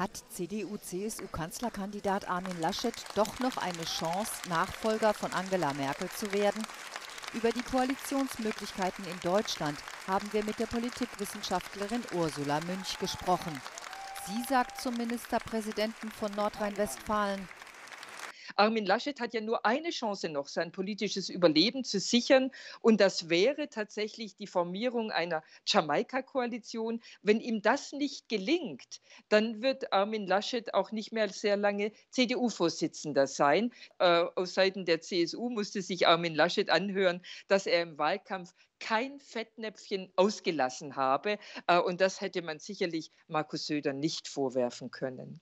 Hat CDU-CSU-Kanzlerkandidat Armin Laschet doch noch eine Chance, Nachfolger von Angela Merkel zu werden? Über die Koalitionsmöglichkeiten in Deutschland haben wir mit der Politikwissenschaftlerin Ursula Münch gesprochen. Sie sagt zum Ministerpräsidenten von Nordrhein-Westfalen, Armin Laschet hat ja nur eine Chance noch, sein politisches Überleben zu sichern. Und das wäre tatsächlich die Formierung einer Jamaika-Koalition. Wenn ihm das nicht gelingt, dann wird Armin Laschet auch nicht mehr sehr lange CDU-Vorsitzender sein. Äh, aus Seiten der CSU musste sich Armin Laschet anhören, dass er im Wahlkampf kein Fettnäpfchen ausgelassen habe. Äh, und das hätte man sicherlich Markus Söder nicht vorwerfen können.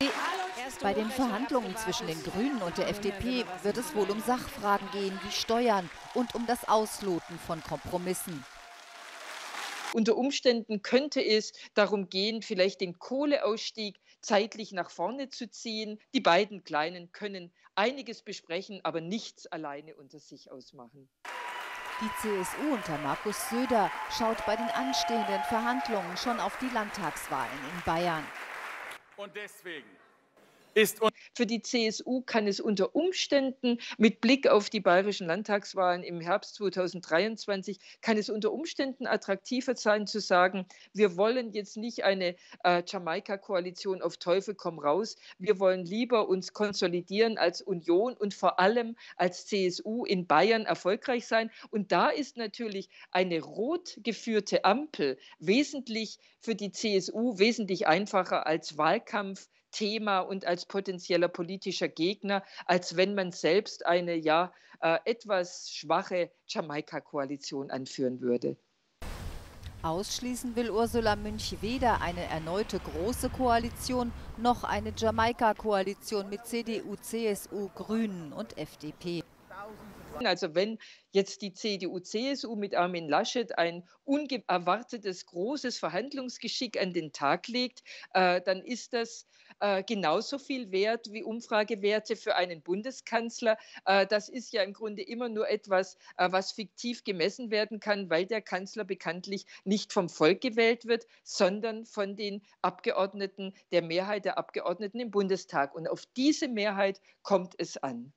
Bei den Verhandlungen zwischen den Grünen und der FDP wird es wohl um Sachfragen gehen wie Steuern und um das Ausloten von Kompromissen. Unter Umständen könnte es darum gehen, vielleicht den Kohleausstieg zeitlich nach vorne zu ziehen. Die beiden Kleinen können einiges besprechen, aber nichts alleine unter sich ausmachen. Die CSU unter Markus Söder schaut bei den anstehenden Verhandlungen schon auf die Landtagswahlen in Bayern. Und deswegen für die CSU kann es unter Umständen mit Blick auf die bayerischen Landtagswahlen im Herbst 2023 kann es unter Umständen attraktiver sein zu sagen, wir wollen jetzt nicht eine äh, Jamaika-Koalition auf Teufel komm raus, wir wollen lieber uns konsolidieren als Union und vor allem als CSU in Bayern erfolgreich sein. Und da ist natürlich eine rot geführte Ampel wesentlich für die CSU wesentlich einfacher als Wahlkampf Thema und als potenzieller politischer Gegner, als wenn man selbst eine ja äh, etwas schwache Jamaika-Koalition anführen würde. Ausschließen will Ursula Münch weder eine erneute große Koalition noch eine Jamaika-Koalition mit CDU, CSU, Grünen und FDP. Also wenn jetzt die CDU, CSU mit Armin Laschet ein unerwartetes großes Verhandlungsgeschick an den Tag legt, äh, dann ist das äh, genauso viel wert wie Umfragewerte für einen Bundeskanzler. Äh, das ist ja im Grunde immer nur etwas, äh, was fiktiv gemessen werden kann, weil der Kanzler bekanntlich nicht vom Volk gewählt wird, sondern von den Abgeordneten, der Mehrheit der Abgeordneten im Bundestag. Und auf diese Mehrheit kommt es an.